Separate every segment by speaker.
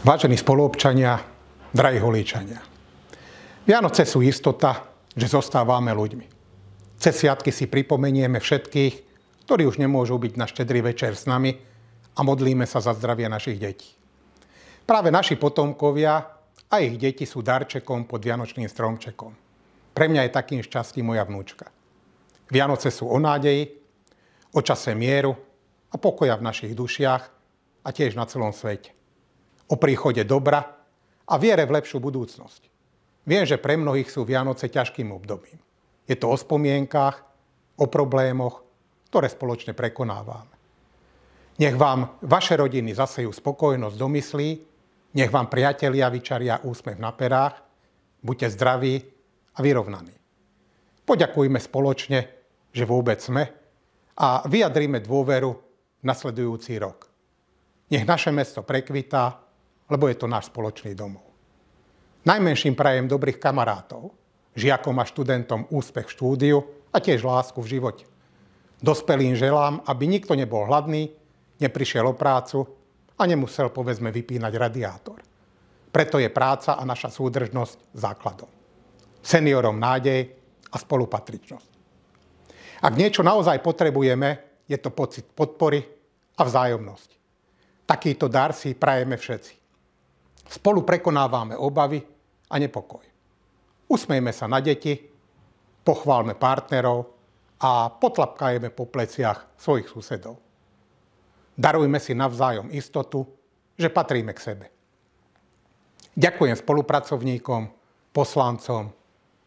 Speaker 1: Vážení spoluobčania, drahí holíčania. Vianoce sú istota, že zostávame ľuďmi. Cez sviatky si pripomenieme všetkých, ktorí už nemôžu byť na štedrý večer s nami a modlíme sa za zdravie našich detí. Práve naši potomkovia a ich deti sú darčekom pod Vianočným stromčekom. Pre mňa je takým šťastím moja vnúčka. Vianoce sú o nádeji, o čase mieru a pokoja v našich dušiach a tiež na celom svete. O príchode dobra a viere v lepšiu budúcnosť. Viem, že pre mnohých sú Vianoce ťažkým obdobím. Je to o spomienkách, o problémoch, ktoré spoločne prekonávame. Nech vám vaše rodiny zasejú spokojnosť do myslí, nech vám priatelia vyčaria úsmev na perách, buďte zdraví a vyrovnaní. Poďakujme spoločne, že vôbec sme a vyjadríme dôveru nasledujúci rok. Nech naše mesto prekvitá, lebo je to náš spoločný domov. Najmenším prajem dobrých kamarátov, žiakom a študentom úspech v štúdiu a tiež lásku v živote. Dospelým želám, aby nikto nebol hladný, neprišiel o prácu a nemusel povedzme vypínať radiátor. Preto je práca a naša súdržnosť základom. Seniorom nádej a spolupatričnosť. Ak niečo naozaj potrebujeme, je to pocit podpory a vzájomnosť. Takýto dar si prajeme všetci. Spolu prekonávame obavy a nepokoj. Usmejme sa na deti, pochválme partnerov a potlapkajeme po pleciach svojich susedov. Darujme si navzájom istotu, že patríme k sebe. Ďakujem spolupracovníkom, poslancom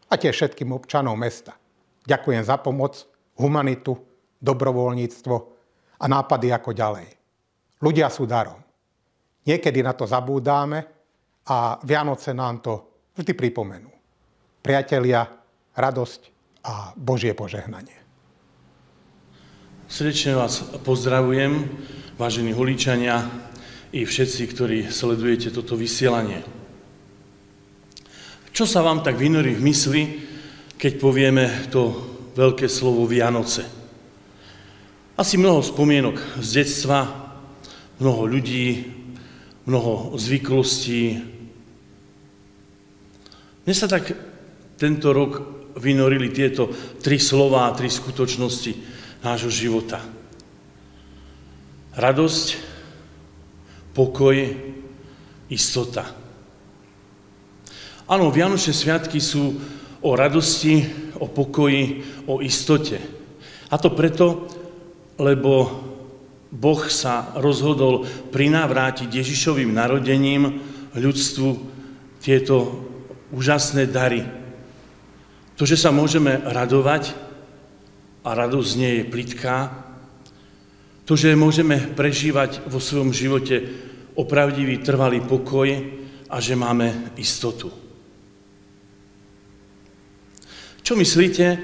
Speaker 1: a tiež všetkým občanom mesta. Ďakujem za pomoc humanitu, dobrovoľníctvo a nápady ako ďalej. Ľudia sú darom. Niekedy na to zabúdáme a Vianoce nám to vždy pripomenú. Priatelia, radosť a Božie požehnanie.
Speaker 2: Srdečne vás pozdravujem, vážení holíčania i všetci, ktorí sledujete toto vysielanie. Čo sa vám tak vynorí v mysli, keď povieme to veľké slovo Vianoce. Asi mnoho spomienok z detstva, mnoho ľudí, mnoho zvyklostí. Mne sa tak tento rok vynorili tieto tri slova a tri skutočnosti nášho života. Radosť, pokoj, istota. Áno, Vianočné sviatky sú o radosti, o pokoji, o istote. A to preto, lebo Boh sa rozhodol prinavrátiť Ježišovým narodením ľudstvu tieto úžasné dary. To, že sa môžeme radovať, a radosť nie je plitká, to, že môžeme prežívať vo svojom živote opravdivý trvalý pokoj a že máme istotu. Čo myslíte,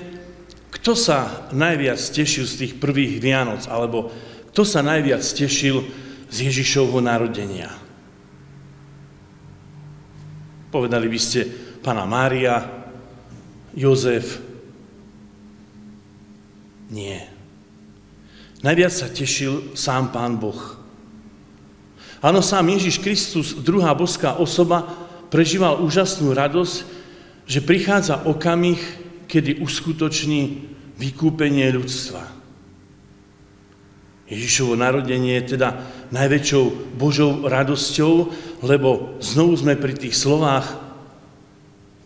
Speaker 2: kto sa najviac tešil z tých prvých Vianoc, alebo kto sa najviac tešil z Ježišovho narodenia? Povedali by ste Pana Mária, Jozef. Nie. Najviac sa tešil sám Pán Boh. Áno, sám Ježiš Kristus, druhá boská osoba, prežíval úžasnú radosť, že prichádza okamih, kedy uskutoční vykúpenie ľudstva. Ježišovo narodenie je teda najväčšou Božou radosťou, lebo znovu sme pri tých slovách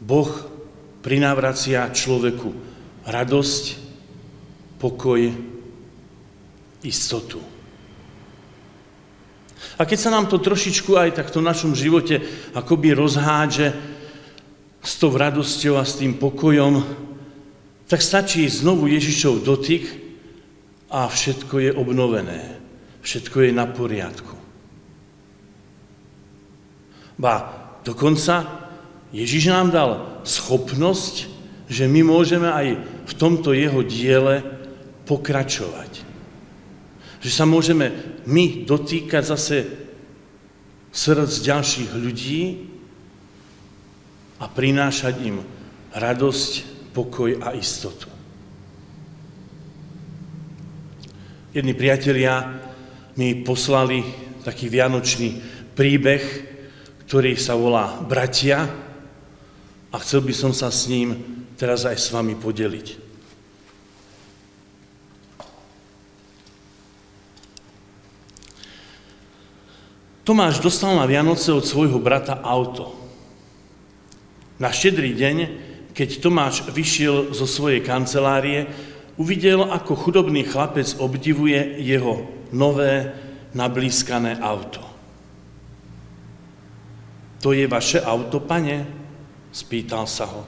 Speaker 2: Boh prinavracia človeku radosť, pokoj, istotu. A keď sa nám to trošičku aj takto v našom živote akoby rozhádže s tou radosťou a s tým pokojom, tak stačí znovu Ježišov dotyk a všetko je obnovené. Všetko je na poriadku. Ba dokonca Ježiš nám dal schopnosť, že my môžeme aj v tomto jeho diele pokračovať. Že sa môžeme my dotýkať zase srdc ďalších ľudí a prinášať im radosť pokoj a istotu. Jedni priatelia mi poslali taký vianočný príbeh ktorý sa volá Bratia a chcel by som sa s ním teraz aj s vami podeliť. Tomáš dostal na Vianoce od svojho brata auto. Na štedrý deň, keď Tomáš vyšiel zo svojej kancelárie, uvidel, ako chudobný chlapec obdivuje jeho nové, nablískané auto. To je vaše auto, pane? Spýtal sa ho.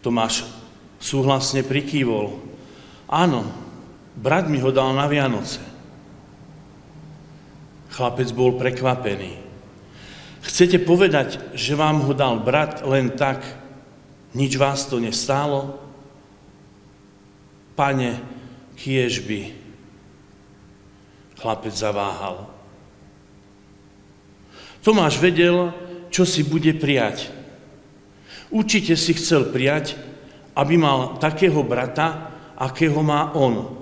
Speaker 2: Tomáš súhlasne prikývol. Áno, brat mi ho dal na Vianoce. Chlapec bol prekvapený. Chcete povedať, že vám ho dal brat len tak, nič vás to nestálo? Pane, kiež by. Chlapec zaváhal. Tomáš vedel, čo si bude prijať. Určite si chcel prijať, aby mal takého brata, akého má on,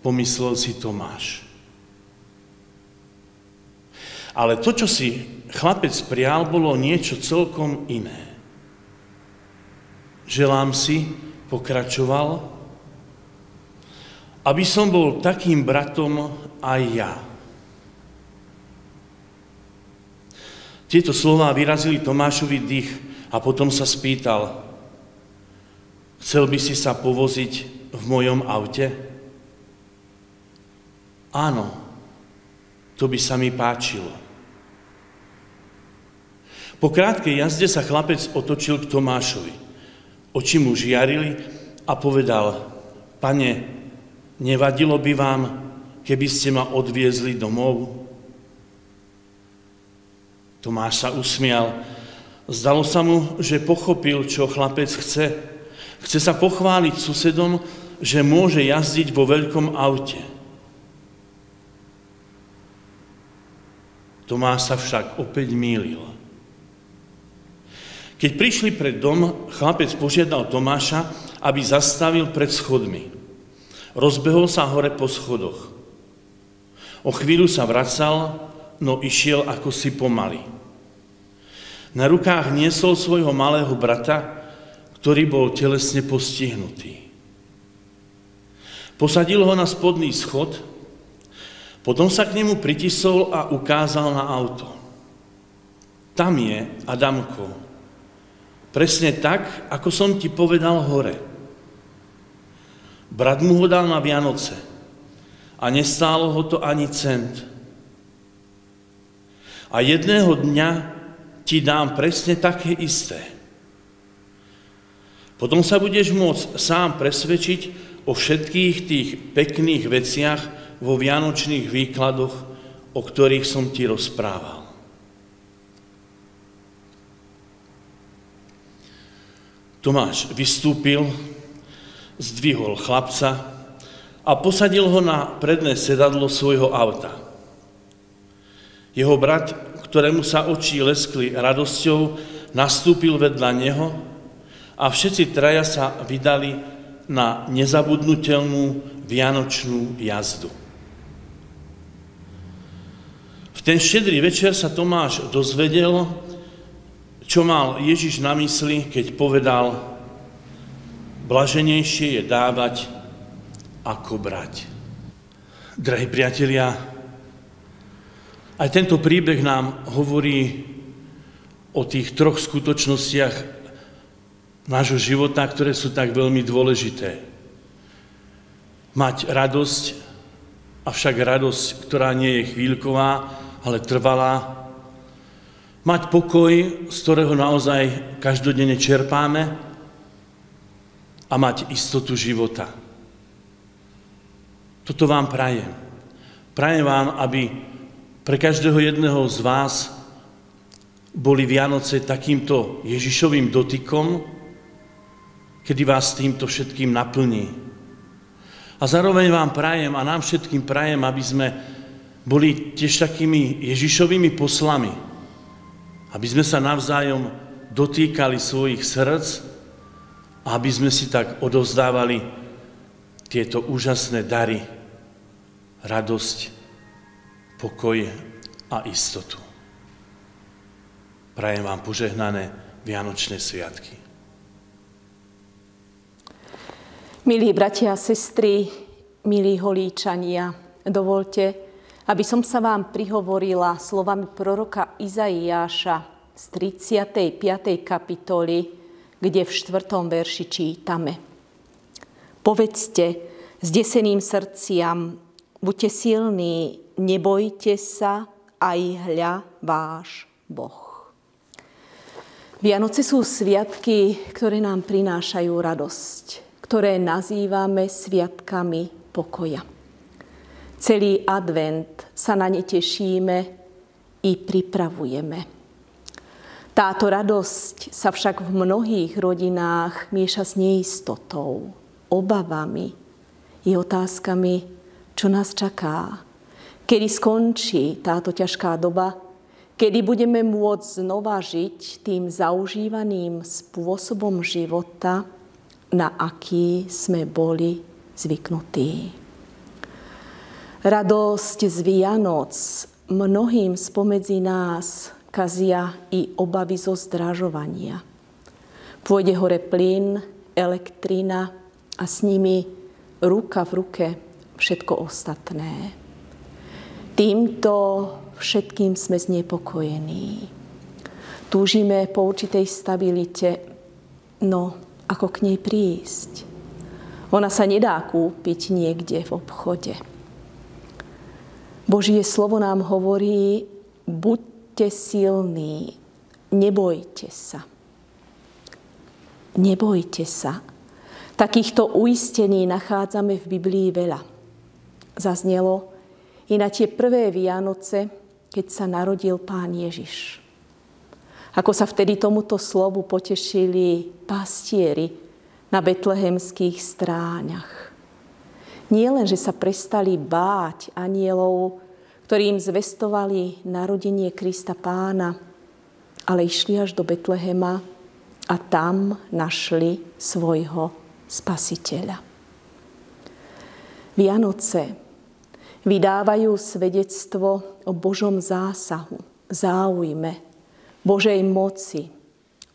Speaker 2: pomyslel si Tomáš. Ale to, čo si chlapec prial, bolo niečo celkom iné. Želám si, pokračoval, aby som bol takým bratom aj ja. Tieto slova vyrazili Tomášovi dých a potom sa spýtal, chcel by si sa povoziť v mojom aute? Áno, to by sa mi páčilo. Po krátkej jazde sa chlapec otočil k Tomášovi. Oči mu žiarili a povedal, pane, nevadilo by vám, keby ste ma odviezli domov? Tomáš sa usmial. Zdalo sa mu, že pochopil, čo chlapec chce. Chce sa pochváliť susedom, že môže jazdiť vo veľkom aute. Tomáš sa však opäť mýlil. Keď prišli pred dom, chlapec požiadal Tomáša, aby zastavil pred schodmi. Rozbehol sa hore po schodoch. O chvíľu sa vracal, no išiel ako si pomaly. Na rukách niesol svojho malého brata, ktorý bol telesne postihnutý. Posadil ho na spodný schod, potom sa k nemu pritisol a ukázal na auto. Tam je Adamko, Presne tak, ako som ti povedal hore. Brat mu ho dal na Vianoce a nestálo ho to ani cent. A jedného dňa ti dám presne také isté. Potom sa budeš môcť sám presvedčiť o všetkých tých pekných veciach vo vianočných výkladoch, o ktorých som ti rozprával. Tomáš vystúpil, zdvihol chlapca a posadil ho na predné sedadlo svojho auta. Jeho brat, ktorému sa oči leskli radosťou, nastúpil vedľa neho a všetci traja sa vydali na nezabudnutelnú vianočnú jazdu. V ten štedrý večer sa Tomáš dozvedel, čo mal Ježiš na mysli, keď povedal, blaženejšie je dávať, ako brať. Drahí priatelia, aj tento príbeh nám hovorí o tých troch skutočnostiach nášho života, ktoré sú tak veľmi dôležité. Mať radosť, avšak radosť, ktorá nie je chvíľková, ale trvalá, mať pokoj, z ktorého naozaj každodenne čerpáme a mať istotu života. Toto vám prajem. Prajem vám, aby pre každého jedného z vás boli Vianoce takýmto Ježišovým dotykom, kedy vás týmto všetkým naplní. A zároveň vám prajem a nám všetkým prajem, aby sme boli tiež takými Ježišovými poslami, aby sme sa navzájom dotýkali svojich srdc aby sme si tak odovzdávali tieto úžasné dary, radosť, pokoj a istotu. Prajem vám požehnané Vianočné sviatky.
Speaker 3: Milí bratia a sestry, milí holíčania, dovolte, aby som sa vám prihovorila slovami proroka Izaiáša z 35. kapitoly, kde v 4. verši čítame. Povedzte deseným srdciam, buďte silní, nebojte sa, aj hľa váš Boh. Vianoce sú sviatky, ktoré nám prinášajú radosť, ktoré nazývame sviatkami pokoja. Celý advent sa na ne tešíme i pripravujeme. Táto radosť sa však v mnohých rodinách mieša s neistotou, obavami i otázkami, čo nás čaká, kedy skončí táto ťažká doba, kedy budeme môcť znova žiť tým zaužívaným spôsobom života, na aký sme boli zvyknutí. Radosť z Vianoc mnohým spomedzi nás kazia i obavy zo zdražovania. Pôjde hore plyn, elektrina a s nimi ruka v ruke všetko ostatné. Týmto všetkým sme znepokojení. Túžime po určitej stabilite, no ako k nej prísť? Ona sa nedá kúpiť niekde v obchode. Božie slovo nám hovorí, buďte silní, nebojte sa. Nebojte sa. Takýchto uistení nachádzame v Biblii veľa. Zaznelo i na tie prvé Vianoce, keď sa narodil Pán Ježiš. Ako sa vtedy tomuto slovu potešili pastieri na betlehemských stráňach. Nie len, že sa prestali báť anielov, ktorým zvestovali narodenie Krista pána, ale išli až do Betlehema a tam našli svojho spasiteľa. Vianoce vydávajú svedectvo o Božom zásahu, záujme, Božej moci,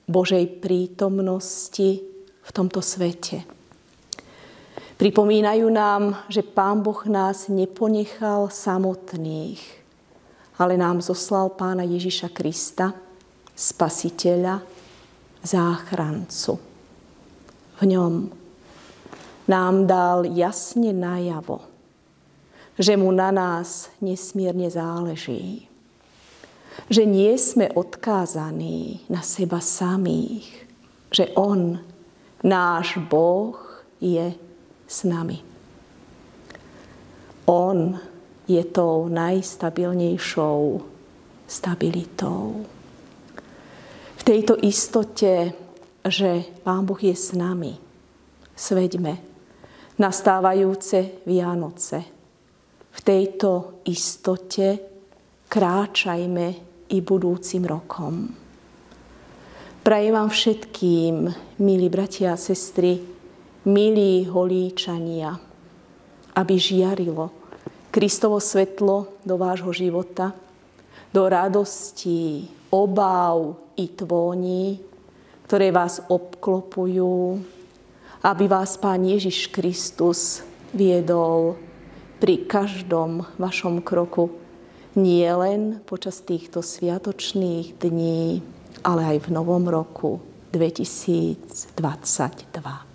Speaker 3: Božej prítomnosti v tomto svete. Pripomínajú nám, že Pán Boh nás neponechal samotných, ale nám zoslal Pána Ježiša Krista, Spasiteľa, záchrancu. V ňom nám dal jasne najavo, že mu na nás nesmierne záleží. Že nie sme odkázaní na seba samých, že On, náš Boh, je s nami. On je tou najstabilnejšou stabilitou. V tejto istote, že Pán Boh je s nami, sveďme nastávajúce Vianoce. V tejto istote kráčajme i budúcim rokom. Prajem vám všetkým, milí bratia a sestry, milí holíčania, aby žiarilo Kristovo svetlo do vášho života, do radosti, obáv i tvóní, ktoré vás obklopujú, aby vás Pán Ježiš Kristus viedol pri každom vašom kroku, nie len počas týchto sviatočných dní, ale aj v novom roku 2022.